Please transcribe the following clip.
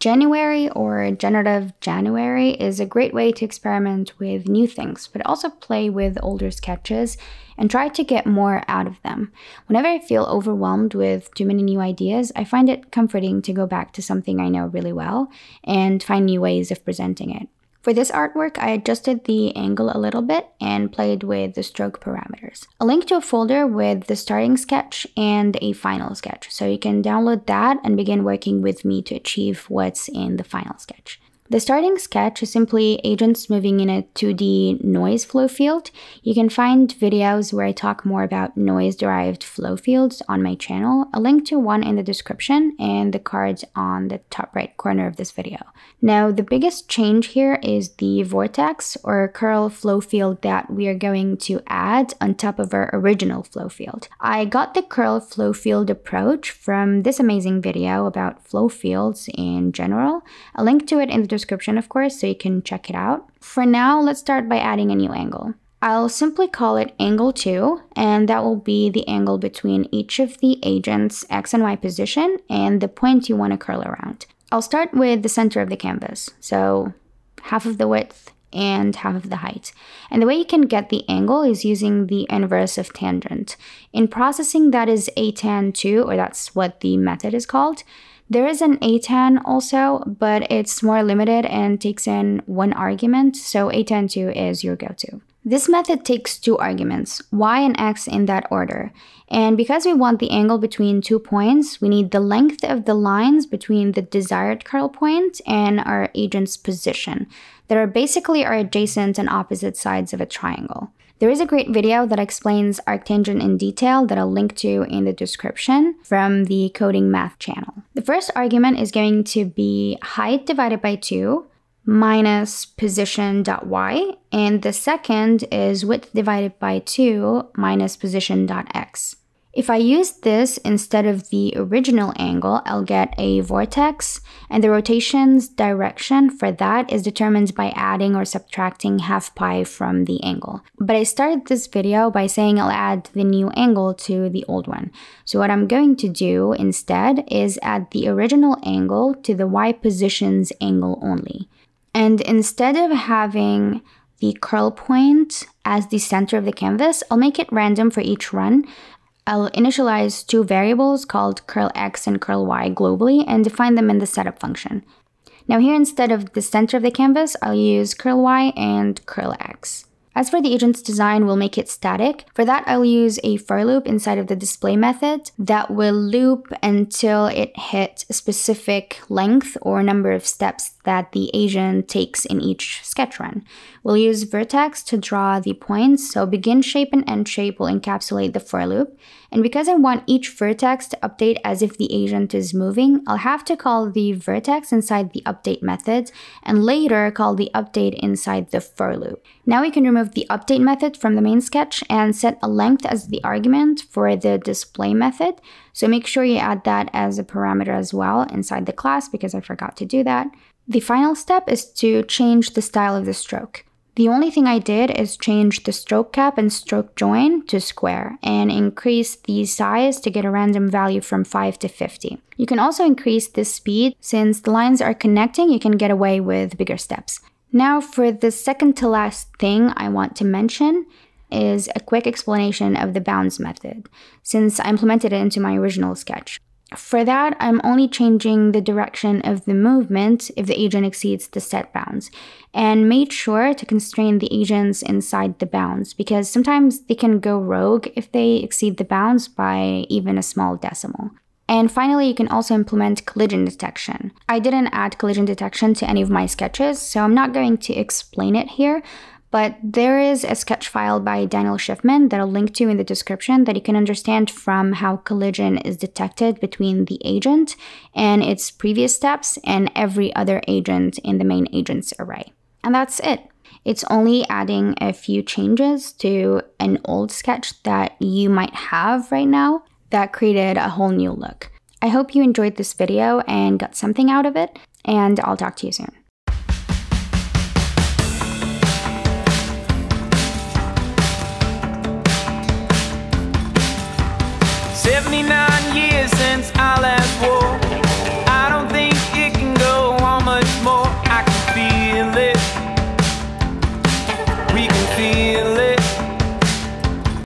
Genuary or generative January is a great way to experiment with new things, but also play with older sketches and try to get more out of them. Whenever I feel overwhelmed with too many new ideas, I find it comforting to go back to something I know really well and find new ways of presenting it. For this artwork, I adjusted the angle a little bit and played with the stroke parameters. A link to a folder with the starting sketch and a final sketch, so you can download that and begin working with me to achieve what's in the final sketch. The starting sketch is simply agents moving in a 2D noise flow field. You can find videos where I talk more about noise-derived flow fields on my channel, a link to one in the description and the cards on the top right corner of this video. Now, the biggest change here is the vortex or curl flow field that we are going to add on top of our original flow field. I got the curl flow field approach from this amazing video about flow fields in general. A link to it in the description, of course, so you can check it out. For now, let's start by adding a new angle. I'll simply call it angle 2, and that will be the angle between each of the agent's x and y position and the point you want to curl around. I'll start with the center of the canvas, so half of the width and half of the height. And the way you can get the angle is using the inverse of tangent. In processing, that is atan 2, or that's what the method is called. There is an atan also, but it's more limited and takes in one argument, so atan2 is your go-to. This method takes two arguments, y and x in that order. And because we want the angle between two points, we need the length of the lines between the desired curl point and our agent's position that are basically our adjacent and opposite sides of a triangle. There is a great video that explains arctangent in detail that I'll link to in the description from the Coding Math channel. The first argument is going to be height divided by 2 minus position.y, and the second is width divided by 2 minus position.x. If I use this instead of the original angle, I'll get a vortex, and the rotation's direction for that is determined by adding or subtracting half pi from the angle. But I started this video by saying I'll add the new angle to the old one. So what I'm going to do instead is add the original angle to the y position's angle only. And instead of having the curl point as the center of the canvas, I'll make it random for each run I'll initialize two variables called curl x and curl y globally and define them in the setup function. Now here instead of the center of the canvas, I'll use curl y and curl x. As for the agent's design, we'll make it static. For that, I'll use a for loop inside of the display method that will loop until it hits a specific length or number of steps that the agent takes in each sketch run. We'll use vertex to draw the points, so begin shape and end shape will encapsulate the for loop. And because I want each vertex to update as if the agent is moving, I'll have to call the vertex inside the update method and later call the update inside the for loop. Now we can remove the update method from the main sketch and set a length as the argument for the display method. So make sure you add that as a parameter as well inside the class because I forgot to do that. The final step is to change the style of the stroke. The only thing I did is change the stroke cap and stroke join to square and increase the size to get a random value from 5 to 50. You can also increase the speed since the lines are connecting, you can get away with bigger steps. Now for the second to last thing I want to mention is a quick explanation of the bounds method since I implemented it into my original sketch. For that, I'm only changing the direction of the movement if the agent exceeds the set bounds, and made sure to constrain the agents inside the bounds because sometimes they can go rogue if they exceed the bounds by even a small decimal. And finally, you can also implement collision detection. I didn't add collision detection to any of my sketches, so I'm not going to explain it here, but there is a sketch file by Daniel Shiffman that I'll link to in the description that you can understand from how collision is detected between the agent and its previous steps and every other agent in the main agents array. And that's it. It's only adding a few changes to an old sketch that you might have right now that created a whole new look. I hope you enjoyed this video and got something out of it, and I'll talk to you soon.